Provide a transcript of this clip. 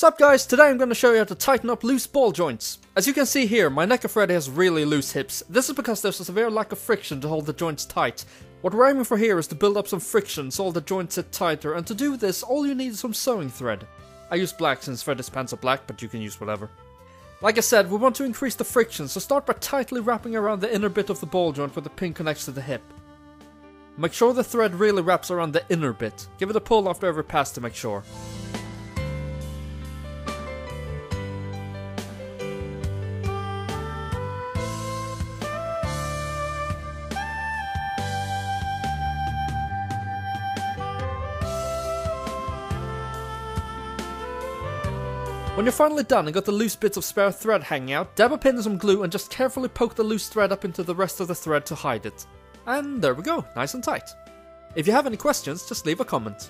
Sup guys, today I'm going to show you how to tighten up loose ball joints. As you can see here, my NECA Freddy has really loose hips. This is because there's a severe lack of friction to hold the joints tight. What we're aiming for here is to build up some friction so all the joints sit tighter, and to do this, all you need is some sewing thread. I use black since Freddy's pants are black, but you can use whatever. Like I said, we want to increase the friction, so start by tightly wrapping around the inner bit of the ball joint where the pin connects to the hip. Make sure the thread really wraps around the inner bit. Give it a pull after every pass to make sure. When you're finally done and got the loose bits of spare thread hanging out, dab a pin in some glue and just carefully poke the loose thread up into the rest of the thread to hide it. And there we go, nice and tight. If you have any questions, just leave a comment.